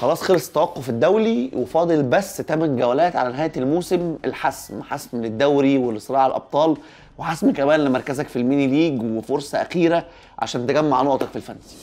خلاص خلص التوقف الدولي وفاضل بس 8 جولات على نهاية الموسم الحسم حسم للدوري ولصراع الأبطال وحسم كمان لمركزك في ال mini league وفرصة أخيرة عشان تجمع نقطك في الفانتسي.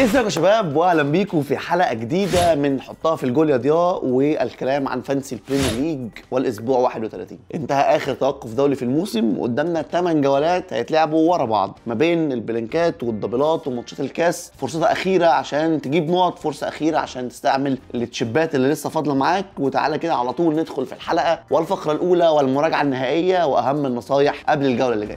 ازيكم يا شباب؟ واهلا بيكم في حلقة جديدة من حطها في الجول يا ضياء والكلام عن فانتسي البريمير ليج والأسبوع 31 انتهى آخر توقف دولي في الموسم وقدامنا 8 جولات هيتلعبوا ورا بعض ما بين البلانكات والدبلات وماتشات الكاس. فرصة أخيرة عشان تجيب نقط فرصة أخيرة عشان تستعمل التشيبات اللي لسه فاضلة معاك. وتعالى كده على طول ندخل في الحلقة والفقرة الأولى والمراجعة النهائية وأهم النصايح قبل الجولة اللي جاية.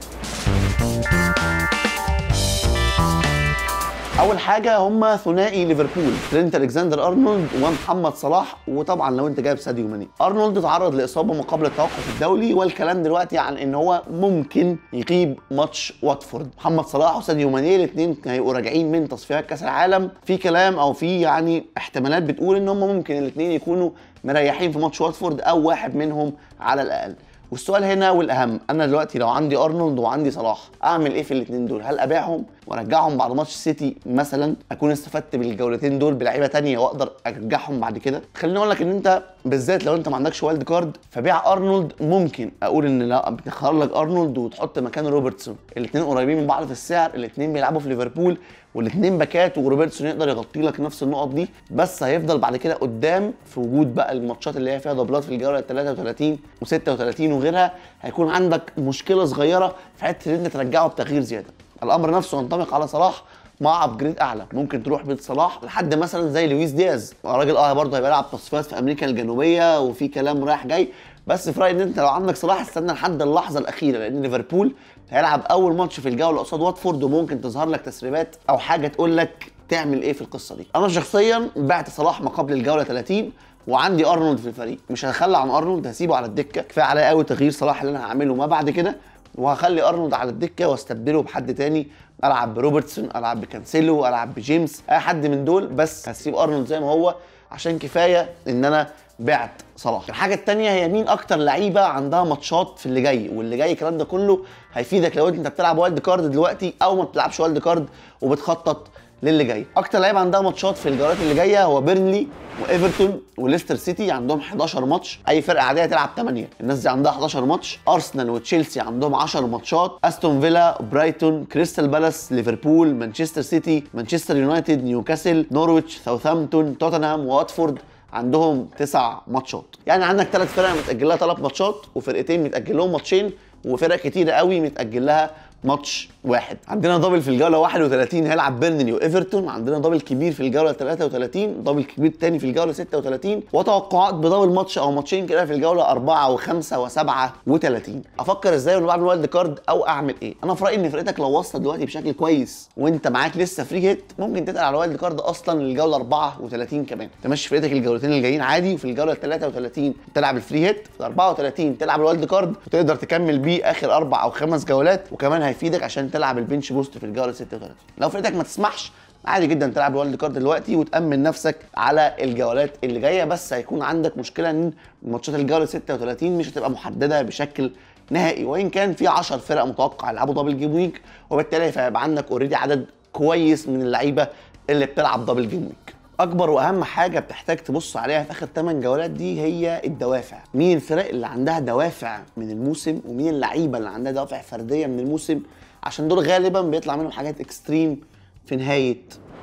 أول حاجة هم ثنائي ليفربول. ترينت ألكسندر أرنولد ومحمد صلاح وطبعا لو أنت جايب ساديو ماني. أرنولد اتعرض لإصابة ما قبل التوقف الدولي والكلام دلوقتي عن إن هو ممكن يغيب ماتش واتفورد. محمد صلاح وساديو ماني الاثنين هيبقوا راجعين من تصفيات كأس العالم. في كلام أو في يعني احتمالات بتقول إن هم ممكن الاثنين يكونوا مريحين في ماتش واتفورد أو واحد منهم على الأقل. والسؤال هنا والأهم أنا دلوقتي لو عندي أرنولد وعندي صلاح أعمل إيه في الاثنين دول؟ هل أبيعهم وأرجعهم بعد ماتش السيتي مثلا؟ أكون استفدت بالجولتين دول بلعيبة تانية وأقدر أرجعهم بعد كده؟ خليني أقول لك إن أنت بالذات لو أنت ما عندكش wild card فبيع أرنولد ممكن. أقول إن لا بتخير لك أرنولد وتحط مكانه روبرتسون. الاثنين قريبين من بعض في السعر الاثنين بيلعبوا في ليفربول. والاثنين باكات وروبرتسون يقدر يغطي لك نفس النقط دي بس هيفضل بعد كده قدام في وجود بقى الماتشات اللي هي فيها دبلات في الجولة 33 و36 وغيرها هيكون عندك مشكلة صغيرة في حتة إن أنت ترجعه بتغيير زيادة. الأمر نفسه ينطبق على صلاح مع upgrade أعلى. ممكن تروح بايع صلاح لحد مثلا زي لويس دياز. راجل آه برضه هيبقى يلعب تصفيات في أمريكا الجنوبية وفي كلام رايح جاي. بس في رأيي إن أنت لو عندك صلاح استنى لحد اللحظة الأخيرة لأن ليفربول هيلعب أول ماتش في الجولة قصاد واتفورد وممكن تظهر لك تسريبات أو حاجة تقول لك تعمل إيه في القصة دي. أنا شخصيا بعت صلاح ما قبل الجولة 30 وعندي أرنولد في الفريق. مش هتخلى عن أرنولد هسيبه على الدكة. كفاية عليا قوي تغيير صلاح اللي أنا هعمله. ما بعد كده وهخلي أرنولد على الدكة واستبدله بحد تاني. ألعب بروبرتسون ألعب بكانسيلو ألعب بجيمس أي حد من دول بس هسيب أرنولد زي ما هو. عشان كفاية إن أنا بعت صلاح. الحاجة الثانية هي مين أكتر لعيبة عندها ماتشات في اللي جاي واللي جاي الكلام ده كله هيفيدك لو أنت بتلعب wild card دلوقتي أو ما بتلعبش wild card وبتخطط للي جاي. أكتر لعيبه عندها ماتشات في الجولات اللي جاية هو بيرنلي وإيفرتون وليستر سيتي عندهم 11 ماتش. أي فرقة عادية تلعب 8 الناس دي عندها 11 ماتش. أرسنال وتشيلسي عندهم 10 ماتشات. أستون فيلا برايتون كريستال بالاس ليفربول مانشستر سيتي مانشستر يونايتد نيوكاسل نورويتش ساوثهامبتون توتنهام واتفورد. عندهم تسع ماتشات. يعني عندك ثلاث فرق متاجل لها ثلاث ماتشات وفرقتين متاجل لهم ماتشين وفرق كتيرة قوي متاجل لها ماتش واحد. عندنا double في الجولة 31 هيلعب بيرنلي وايفرتون عندنا double كبير في الجولة 33 double كبير تاني في الجولة 36 وتوقعات ب double ماتش أو ماتشين كده في الجولة 4 و5 و7 و30 أفكر إزاي وأنا بعمل wild card أو أعمل إيه؟ أنا في رأيي إن فرقتك لو وصلت دلوقتي بشكل كويس وأنت معاك لسه free hit ممكن تتقل على wild card أصلا للجولة 34 كمان. تمشي فرقتك الجولتين الجايين عادي وفي الجولة 33 تلعب ال free hit في 34 تلعب ال wild card وتقدر تكمل بيه آخر أربع أو خمس جولات وكمان هيفيدك عشان تلعب ال bench boost في الجولة 36 لو فرقتك ما تسمحش عادي جدا تلعب ال wild card دلوقتي وتأمن نفسك على الجولات اللي جاية. بس هيكون عندك مشكلة إن ماتشات الجولة 36 مش هتبقى محددة بشكل نهائي. وإن كان في 10 فرق متوقع يلعبوا double game week وبالتالي فهيبقى عندك already عدد كويس من اللعيبة اللي بتلعب double game week أكبر وأهم حاجة بتحتاج تبص عليها في آخر 8 جولات دي هي الدوافع. مين الفرق اللي عندها دوافع من الموسم ومين اللعيبة اللي عندها دوافع فردية من الموسم؟ عشان دول غالبا بيطلع منهم حاجات extreme في نهاية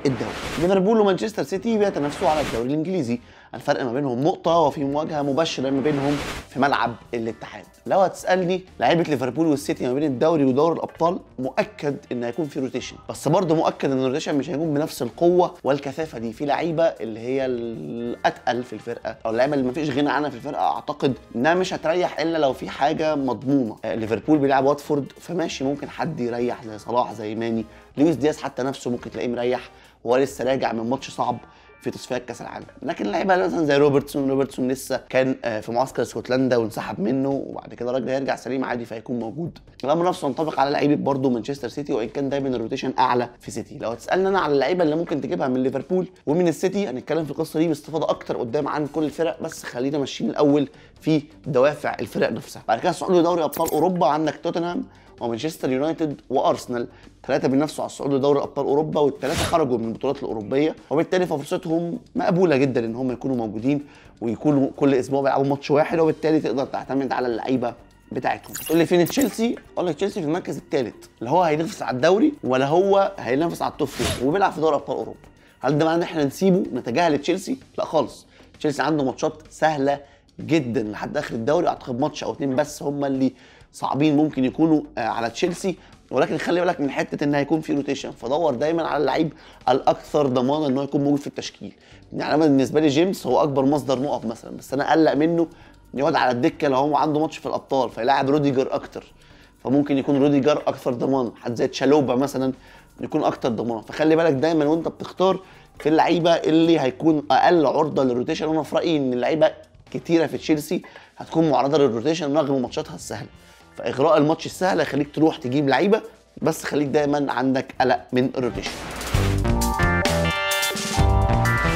الدوري. ليفربول ومانشستر سيتي بيتنافسوا على الدوري الإنجليزي. الفرق ما بينهم نقطة وفي مواجهة مباشرة ما بينهم في ملعب الاتحاد. لو هتسألني لعيبة ليفربول والسيتي ما بين الدوري ودوري الأبطال مؤكد إن هيكون في rotation، بس برضه مؤكد إن ال rotation مش هيكون بنفس القوة والكثافة دي، في لعيبة اللي هي الأتقل في الفرقة أو اللعيبة اللي ما فيش غنى عنها في الفرقة أعتقد إنها مش هتريح إلا لو في حاجة مضمونة. آه، ليفربول بيلعب واتفورد فماشي ممكن حد يريح زي صلاح زي ماني، لويس دياز حتى نفسه ممكن تلاقيه مريح وهو لسه راجع من ماتش صعب في تصفيات كأس العالم. لكن لعيبه مثلا زي روبرتسون روبرتسون لسه كان آه، في معسكر اسكتلندا وانسحب منه وبعد كده الراجل هيرجع سليم عادي فهيكون موجود. الامر نفسه ينطبق على لعيبة برضه مانشستر سيتي وإن كان دايما ال rotation أعلى في سيتي. لو هتسألني أنا على اللعيبة اللي ممكن تجيبها من ليفربول ومن السيتي هنتكلم في القصة دي باستفاضة أكتر قدام عن كل الفرق بس خلينا ماشيين الأول في دوافع الفرق نفسها. بعد كده صعود لدوري أبطال أوروبا عندك توتنهام ومانشستر يونايتد وأرسنال ثلاثة بينافسوا على الصعود لدوري أبطال أوروبا والثلاثة خرجوا من البطولات الأوروبية وبالتالي فرصتهم مقبولة جدا إن هم يكونوا موجودين ويكونوا كل أسبوع بيلعبوا ماتش واحد وبالتالي تقدر تعتمد على اللعيبة بتاعتهم. تقول لي فين تشيلسي؟ أقول لك تشيلسي في المركز الثالث لا هو هينافس على الدوري ولا هو هينافس على ال top four وبيلعب في دوري أبطال أوروبا. هل ده معناه إن إحنا نسيبه نتجاهل تشيلسي؟ لا خالص. تشيلسي عنده ماتشات سهلة جدا لحد آخر الدوري أعتقد ماتش أو اتنين بس هم اللي صعبين ممكن يكونوا آه، على تشيلسي. ولكن خلي بالك من حتة إن هيكون في rotation فدور دايما على اللعيب الأكثر ضمانا إن هو يكون موجود في التشكيل. يعني أنا بالنسبة لي جيمس هو أكبر مصدر نقط مثلا بس أنا أقلق منه يقعد على الدكة لو هو عنده ماتش في الأبطال فيلاعب روديجر أكتر. فممكن يكون روديجر أكثر ضمان حد زي تشالوبا مثلا يكون أكتر ضمان فخلي بالك دايما وأنت بتختار في اللعيبة اللي هيكون أقل عرضة لل rotation وأنا في رأيي إن اللعيبة كتيرة في تشيلسي هتكون معرضة لل rotation رغم ماتشاتها السهله فإغراء الماتش السهل هيخليك تروح تجيب لعيبة بس خليك دايما عندك قلق من ال rotation.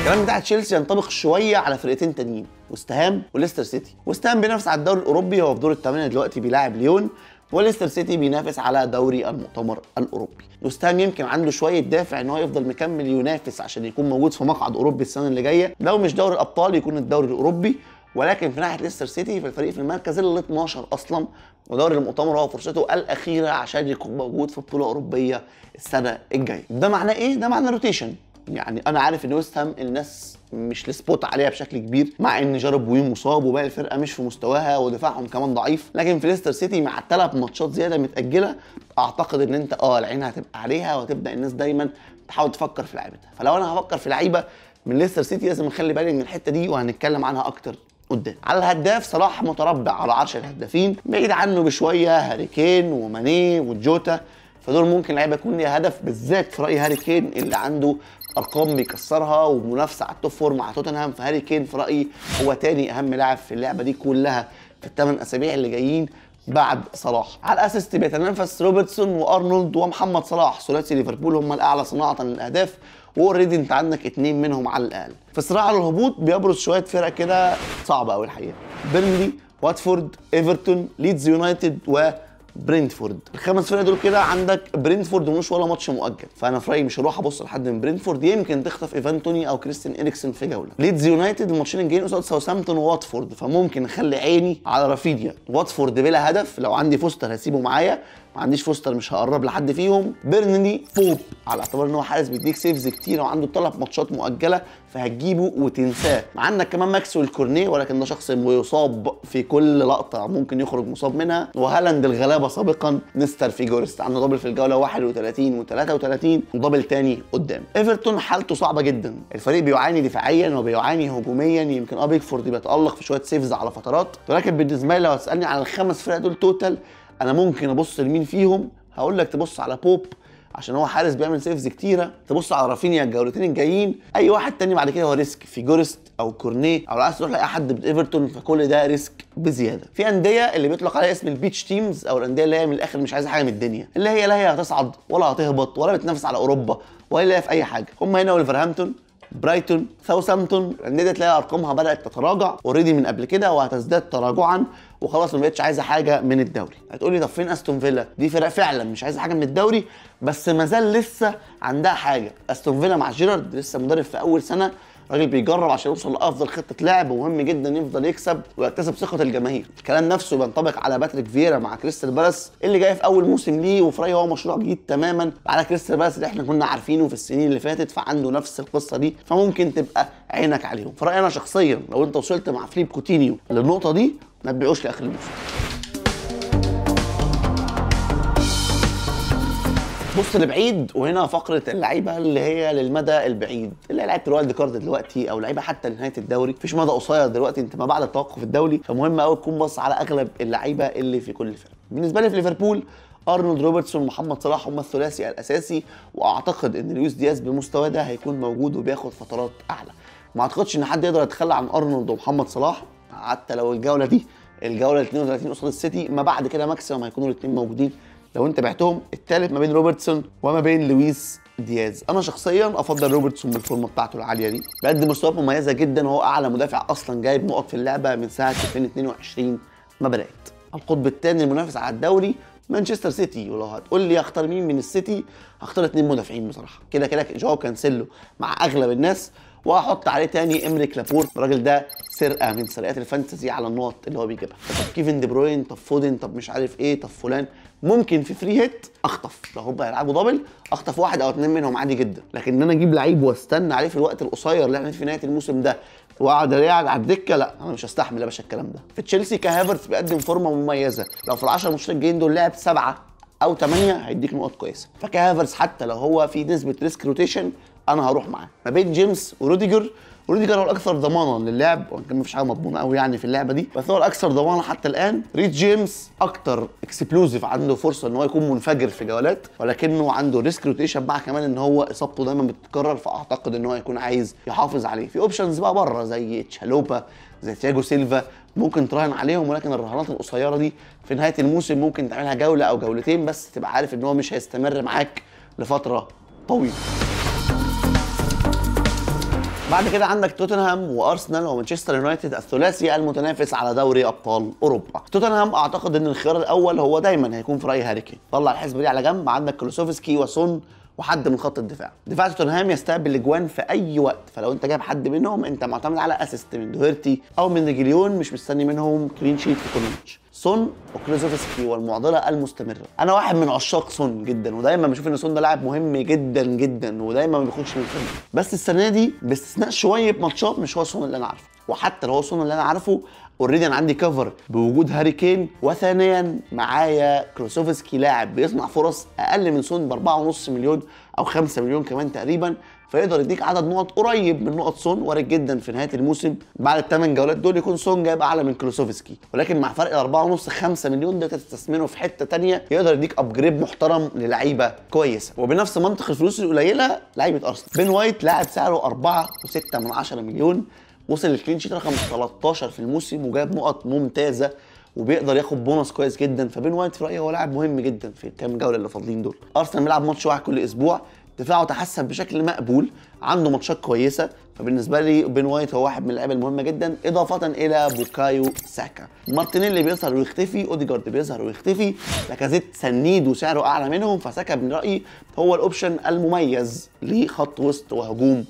الكلام بتاع تشيلسي ينطبق شوية على فرقتين تانيين وستهام وليستر سيتي. وستهام بينافس على الدوري الأوروبي هو في دور الثمانيه دلوقتي بيلاعب ليون وليستر سيتي بينافس على دوري المؤتمر الأوروبي. وستهام يمكن عنده شوية دافع إن هو يفضل مكمل ينافس عشان يكون موجود في مقعد أوروبي السنة اللي جاية. لو مش دوري الأبطال يكون الدوري الأوروبي ولكن في ناحية ليستر سيتي في الفريق في المركز ال 12 أصلا ودوري المؤتمر هو فرصته الأخيرة عشان يكون موجود في بطوله اوروبيه السنة الجاية. ده معناه إيه؟ ده معناه rotation يعني أنا عارف إن ويست هام الناس مش ال spot عليها بشكل كبير مع إن جارود بوين مصاب وباقي الفرقة مش في مستواها ودفاعهم كمان ضعيف لكن في ليستر سيتي مع ثلاث ماتشات زيادة متأجلة أعتقد إن أنت آه العين هتبقى عليها وهتبدأ الناس دايما تحاول تفكر في لعيبتها. فلو أنا هفكر في لعيبة من ليستر سيتي لازم نخلي بالي من الحتة دي وهنتكلم عنها أكتر قدام. على الهداف صلاح متربع على عرش الهدافين بعيد عنه بشوية هاري كين وماني وجوتا. فدول ممكن لعيبة يكون ليها هدف بالذات في رايي هاري كين اللي عنده أرقام بيكسرها ومنافسة على ال top four مع توتنهام. فهاري كين في رأيي هو تاني أهم لاعب في اللعبة دي كلها في الثمان أسابيع اللي جايين. بعد صلاح. على ال assist بيتنافس روبرتسون وأرنولد ومحمد صلاح ثلاثي ليفربول هم الأعلى صناعة للأهداف و already أنت عندك اتنين منهم على الأقل. في صراع على الهبوط بيبرز شوية فرق كده صعبة قوي الحقيقة. بيرنلي واتفورد إيفرتون ليدز يونايتد و برينتفورد. الخمس فرق دول كده عندك برينتفورد ملوش ولا ماتش مؤجل. فأنا في رأيي مش هروح أبص لحد من برينتفورد. يمكن تخطف إيفان توني أو كريستيان إريكسن في جولة. ليدز يونايتد الماتشين الجايين قصاد ساوثهامبتون وواتفورد. فممكن أخلي عيني على رافينيا. واتفورد بلا هدف. لو عندي فوستر هسيبه معايا. ما عنديش فوستر مش هقرب لحد فيهم. بيرنلي بوب على اعتبار إن هو حارس بيديك saves كتير وعنده ثلاث ماتشات مؤجلة فهتجيبه وتنساه. عندك كمان ماكسويل كورنيه ولكن ده شخص بيصاب في كل لقطة ممكن يخرج مصاب منها. وهالاند الغلابة سابقا فاوت فيخورست عنده double في الجولة 31 و33 و double تاني قدام. إيفرتون حالته صعبة جدا. الفريق بيعاني دفاعيا وبيعاني هجوميا يمكن آه بيكفورد بيتالق في شوية saves على فترات. ولكن بالنسبة لي لو هتسألني على الخمس فرق دول total أنا ممكن ابص لمين فيهم؟ هقول لك تبص على بوب عشان هو حارس بيعمل saves كتيرة. تبص على رافينيا الجولتين الجايين. أي واحد تاني بعد كده هو risk. فيخورست أو كورنيه أو عايز تروح لأي حد من إيفرتون فكل ده risk بزيادة. في أندية اللي بيطلق عليها اسم ال beach teams أو الأندية اللي هي من الآخر مش عايزة حاجة من الدنيا. اللي هي لا هي هتصعد ولا هتهبط ولا بتنافس على أوروبا ولا في أي حاجة. هم هنا ولفرهامبتون برايتون ساوثامبتون الانديه دي تلاقي أرقامها بدأت تتراجع. already من قبل كده وهتزداد تراجعا وخلاص ما بقتش عايزة حاجة من الدوري. هتقولي طب فين أستون فيلا؟ دي فرق فعلا مش عايزة حاجة من الدوري بس ما زال لسه عندها حاجة. أستون فيلا مع جيرارد لسه مدرب في أول سنة راجل بيجرب عشان يوصل لأفضل خطة لعب ومهم جدا يفضل يكسب ويكتسب ثقة الجماهير. الكلام نفسه بينطبق على باتريك فييرا مع كريستال بالاس اللي جاي في أول موسم ليه وفي رأيي هو مشروع جديد تماما على كريستال بالاس اللي إحنا كنا عارفينه في السنين اللي فاتت فعنده نفس القصة دي فممكن تبقى عينك عليهم. في رأيي أنا شخصيا لو أنت وصلت مع فليب كوتينيو للنقطة دي ما تبيعوش لآخر الموسم. بص لبعيد وهنا فقرة اللعيبة اللي هي للمدى البعيد. اللي هي لعيبه ال wild card دلوقتي أو لعيبة حتى لنهاية الدوري. مفيش مدى قصير دلوقتي أنت ما بعد التوقف الدولي فمهم قوي تكون بص على أغلب اللعيبة اللي في كل فرقه بالنسبة لي في ليفربول أرنولد روبرتسون ومحمد صلاح هم الثلاثي الأساسي. وأعتقد إن لويس دياز بمستواه ده هيكون موجود وبياخد فترات أعلى. ما أعتقدش إن حد يقدر يتخلى عن أرنولد ومحمد صلاح. حتى لو الجولة دي الجولة 32 قصاد السيتي ما بعد كده maximum هيكونوا الاثنين موجودين لو انت بعتهم الثالث ما بين روبرتسون وما بين لويس دياز. أنا شخصيا أفضل روبرتسون بالفورمة بتاعته العالية دي. بيقدم مستويات مميزة جدا وهو أعلى مدافع أصلا جايب نقط في اللعبة من ساعة 2022 ما بدات القطب الثاني المنافس على الدوري مانشستر سيتي. ولو هتقول لي أختار مين من السيتي؟ هختار اتنين مدافعين بصراحة. كده كده جواو كانسيلو مع أغلب الناس. وهحط عليه تاني إمريك لابورت الراجل ده سرقة من سرقات الفانتسي على النقط اللي هو بيجيبها. طب كيفن دي بروين؟ طب فودن؟ طب مش عارف إيه؟ طب فلان؟ ممكن في free hit أخطف. لو هم هيلعبوا double أخطف واحد أو اتنين منهم عادي جدا. لكن ان أنا أجيب لعيب وأستنى عليه في الوقت القصير اللي إحنا في نهاية الموسم ده وأقعد قاعد على الدكة لا أنا مش هستحمل يا باشا الكلام ده. في تشيلسي كاي هافرتس بيقدم فورمة مميزة. لو في ال 10 ماتشات الجايين دول لعب سبعة أو ثمانيه هيديك نقط كويسة. فكاي هافرتس حتى لو هو في نسبة risk rotation أنا هروح معاه. ما بين جيمس وروديجر وروديجر هو الأكثر ضمانا للعب وان كان مفيش حاجة مضمونه قوي يعني في اللعبة دي. بس هو الأكثر ضمانا حتى الآن ريس جيمس أكتر explosive عنده فرصة إن هو يكون منفجر في جولات ولكنه عنده risk rotation مع كمان إن هو إصابته دايما بتتكرر فأعتقد إن هو هيكون عايز يحافظ عليه. في options بقى بره زي تشالوبا زي تياجو سيلفا ممكن تراهن عليهم ولكن الرهانات القصيرة دي في نهاية الموسم ممكن تعملها جولة أو جولتين بس تبقى عارف إن هو مش هيستمر معاك لفترة طويلة. بعد كده عندك توتنهام وأرسنال ومانشستر يونايتد الثلاثي المتنافس على دوري أبطال أوروبا. توتنهام أعتقد إن الخيار الأول هو دايما هيكون في راي هاري كين. طلع الحسبة دي على جنب عندك كولوسيفسكي وسون وحد من خط الدفاع. دفاع توتنهام يستقبل الأجوان في أي وقت فلو أنت جايب حد منهم أنت معتمد على assist من دوهيرتي أو من ريجيليون مش مستني منهم clean sheet في كل ماتش سون وكولوسيفسكي والمعضله المستمرة. أنا واحد من عشاق سون جدا ودايما بشوف إن سون ده لاعب مهم جدا جدا ودايما ما بيخرجش من الفريق بس السنة دي باستثناء شوية ماتشات مش هو سون اللي أنا عارفه. وحتى لو هو سون اللي أنا عارفه already أنا عندي cover بوجود هاري كين وثانيا معايا كولوسيفسكي لاعب بيصنع فرص أقل من سون ب 4.5 مليون أو 5 مليون كمان تقريبا. فيقدر يديك عدد نقط قريب من نقط سون وارد جدا في نهاية الموسم. بعد الثمان جولات دول يكون سون جايب أعلى من كولوسيفسكي ولكن مع فرق 4.5 5 مليون ده تستثمره في حتة ثانية يقدر يديك upgrade محترم للعيبة كويسة. وبنفس منطق الفلوس القليلة لعيبة أرسنال. بين وايت لاعب سعره 4.6 من 10 مليون وصل لل clean sheet رقم 13 في الموسم وجاب نقط ممتازة وبيقدر ياخد بونص كويس جدا. فبين وايت في رأيي هو لاعب مهم جدا في الكام جوله اللي فاضلين دول. أرسنال بيلعب ماتش واحد كل أسبوع. دفاعه تحسن بشكل مقبول عنده ماتشات كويسة. فبالنسبة لي بين وايت هو واحد من اللعيبة المهمة جدا إضافة إلى بوكايو ساكا. مارتينيلي بيظهر ويختفي أوديجارد بيظهر ويختفي. لاكازيت سنيد وسعره أعلى منهم فساكا من رأيي هو ال option المميز لخط وسط وهجوم.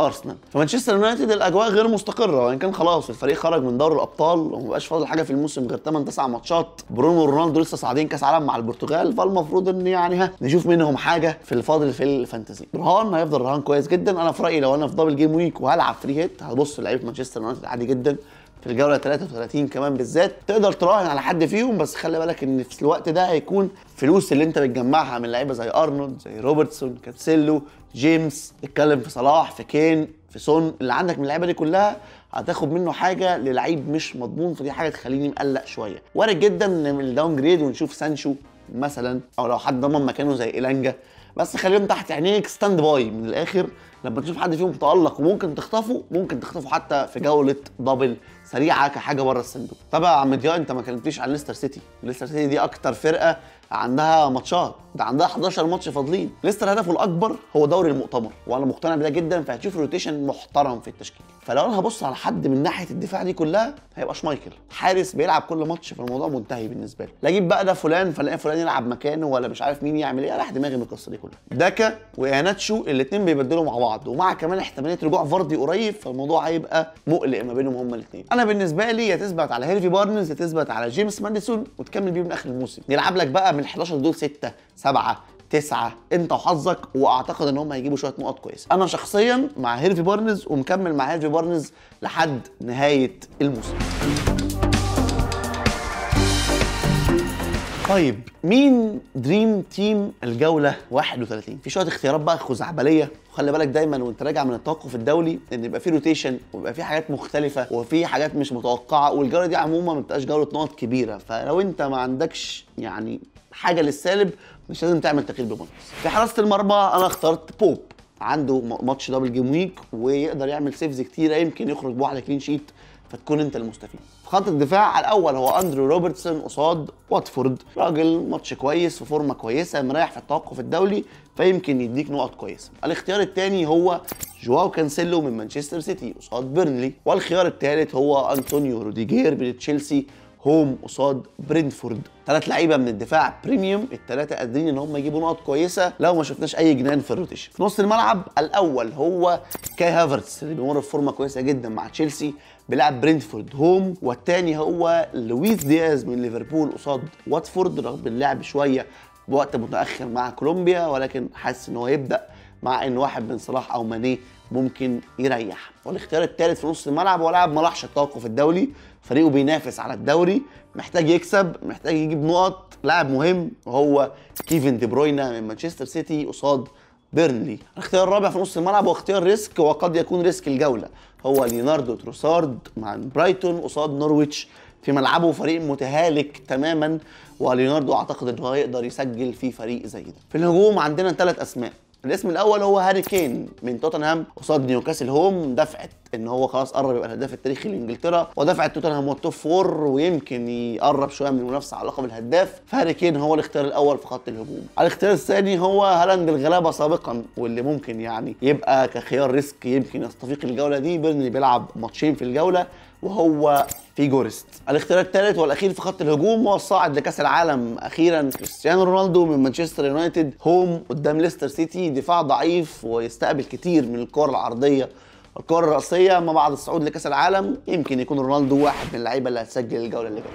أرسنال. فمانشستر يونايتد الأجواء غير مستقرة وإن كان خلاص الفريق خرج من دوري الأبطال ومبقاش فاضل حاجة في الموسم غير 8 9 ماتشات. برونو ورونالدو لسه صاعدين كأس عالم مع البرتغال فالمفروض إن يعني ها نشوف منهم حاجة في الفاضل في ال fantasy. رهان هيفضل رهان كويس جدا. أنا في رأيي لو أنا في double gameweek وهلعب free hit هبص لعيبة مانشستر يونايتد عادي جدا. في الجولة 33 كمان بالذات. تقدر تراهن على حد فيهم بس خلي بالك إن في الوقت ده هيكون فلوس اللي أنت بتجمعها من لعيبة زي أرنولد زي روبرتسون كانسيلو جيمس. اتكلم في صلاح في كين في سون. اللي عندك من اللعيبة دي كلها هتاخد منه حاجة للعيب مش مضمون فدي حاجة تخليني مقلق شوية. وارد جدا نعمل ال downgrade ونشوف سانشو مثلا أو لو حد ضمن مكانه زي إيلانجا. بس خليهم تحت عينيك standby من الآخر. لما تشوف حد فيهم تألق وممكن تخطفه ممكن تخطفه حتى في جولة double سريعة كحاجة بره الصندوق. طبعا يا عم ضياء انت ما كلمتنيش عن ليستر سيتي. ليستر سيتي دي أكتر فرقة عندها ماتشات ده عندها 11 ماتش فاضلين. ليستر هدفه الأكبر هو دوري المؤتمر وأنا مقتنع بده جدا فهتشوف rotation محترم في التشكيل. فلو أنا هبص على حد من ناحية الدفاع دي كلها هيبقى شمايكل. حارس بيلعب كل ماتش فالموضوع منتهي بالنسبة لي لا أجيب بقى ده فلان فلاقي فلان يلعب مكانه ولا مش عارف مين يعمل إيه. راح دماغي من القصة دي كلها. داكا وإياناتشو الاثنين بيبدلوا مع بعض ومع كمان احتمالية رجوع فاردي قريب فالموضوع هيبقى مقلق ما بينهم هما الاثنين أنا بالنسبة لي يا تثبت على هيرفي بارنز يا تثبت على جيمس ماديسون وتكمل بيه من آخر الموسم. يلعب لك بقى من 11 دول 6 7 تسعة انت وحظك واعتقد ان هم هيجيبوا شوية نقط كويسة. أنا شخصيا مع هيرفي بارنز ومكمل مع هيرفي بارنز لحد نهاية الموسم. طيب مين dream team الجولة 31 في شوية اختيارات بقى خزعبلية. وخلي بالك دايما وانت راجع من التوقف الدولي ان يبقى في rotation ويبقى في حاجات مختلفة وفي حاجات مش متوقعة والجولة دي عموما ما بتبقاش جولة نقط كبيرة. فلو انت ما عندكش يعني حاجة للسالب مش لازم تعمل تغيير ببونص في حراسة المرمى أنا اخترت بوب عنده ماتش double gameweek ويقدر يعمل saves كتيره يمكن يخرج بواحدة clean sheet فتكون أنت المستفيد. في خط الدفاع الأول هو اندرو روبرتسون قصاد واتفورد راجل ماتش كويس وفورمه كويسة مريح في التوقف الدولي فيمكن يديك نقط كويسة. الاختيار الثاني هو جواو كانسيلو من مانشستر سيتي قصاد بيرنلي والخيار الثالث هو انطونيو روديجير من تشيلسي home قصاد برينتفورد. ثلاث لعيبة من الدفاع premium الثلاثه قادرين إن هم يجيبوا نقط كويسة لو ما شفناش أي جنان في ال rotation. في نص الملعب الأول هو كاي هافرتس اللي بيمر بفورمة كويسة جدا مع تشيلسي بيلعب برينتفورد. home والتاني هو لويس دياز من ليفربول قصاد واتفورد رغم اللعب شوية بوقت متأخر مع كولومبيا ولكن حاسس إن هو يبدأ مع إن واحد من صلاح أو ماني ممكن يريح. والاختيار الثالث في نص الملعب هو لاعب ما التوقف الدولي. فريقه بينافس على الدوري محتاج يكسب محتاج يجيب نقط. لاعب مهم وهو كيفن دي بروينا من مانشستر سيتي قصاد بيرنلي. الاختيار الرابع في نص الملعب هو اختيار risk وقد يكون risk الجولة. هو ليوناردو تروسارد مع برايتون قصاد نورويتش في ملعبه فريق متهالك تماما وليوناردو أعتقد ان هو يقدر يسجل في فريق زي ده. في الهجوم عندنا ثلاث أسماء. الاسم الأول هو هاري كين من توتنهام قصاد نيوكاسل home دفعة إن هو خلاص قرب يبقى الهداف التاريخي لإنجلترا ودفعة توتنهام وال top four ويمكن يقرب شوية من المنافسة على لقب الهداف. فهاري كين هو الاختيار الأول في خط الهجوم. الاختيار الثاني هو هالاند الغلابة سابقا واللي ممكن يعني يبقى كخيار risk يمكن يستفيق الجولة دي. بيرني بيلعب ماتشين في الجولة. وهو في جورست الاختيار الثالث والأخير في خط الهجوم هو الصاعد لكأس العالم. أخيرا كريستيانو رونالدو من مانشستر يونايتد هوم قدام ليستر سيتي. دفاع ضعيف ويستقبل كتير من الكور العرضية. الكور الرئيسيه ما بعد الصعود لكأس العالم يمكن يكون رونالدو واحد من اللعيبة اللي هتسجل الجولة اللي جاية.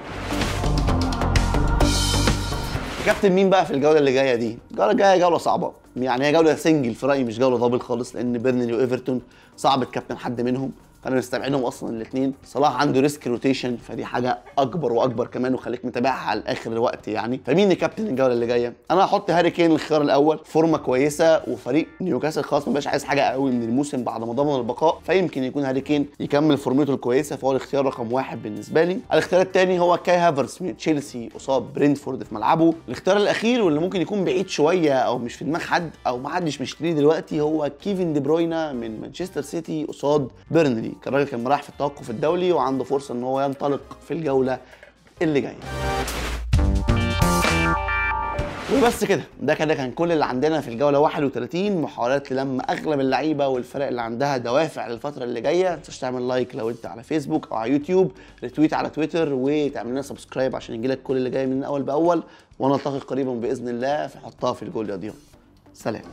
كابتن مين بقى في الجولة اللي جاية دي؟ الجولة الجاية جولة صعبة. يعني هي جولة single في رأيي مش جولة double خالص لأن بيرنلي وإيفرتون صعب تكبتن حد منهم. أنا مستبعدهم أصلا الاثنين صلاح عنده risk rotation فدي حاجة أكبر وأكبر كمان وخليك متابعها على اخر الوقت يعني. فمين كابتن الجولة اللي جاية؟ أنا هحط هاري كين الخيار الأول. form ة كويسة وفريق نيوكاسل خلاص ما بقاش عايز حاجة قوي من الموسم بعد ما ضمن البقاء. فيمكن يكون هاري كين يكمل form ته الكويسة فهو الاختيار رقم واحد بالنسبة لي. الاختيار الثاني هو كاي هافرتز من تشيلسي قصاد برينتفورد في ملعبه. الاختيار الأخير واللي ممكن يكون بعيد شوية أو مش في دماغ حد أو ما حدش مشتريه دلوقتي هو كيفن دي بروين من مانشستر سيتي قصاد بيرنلي. الراجل كان رايح في التوقف الدولي وعنده فرصة إن هو ينطلق في الجولة اللي جاية. وبس كده ده كده كان كل اللي عندنا في الجولة 31 محاولات للم أغلب اللعيبة والفرق اللي عندها دوافع للفترة اللي جاية. ما تنساش تعمل like لو أنت على فيسبوك أو على يوتيوب. retweet على تويتر وتعمل لنا subscribe عشان يجيلك كل اللي جاي من أول بأول. ونلتقي قريبا بإذن الله. في حطها في الجول يا ضياء سلام.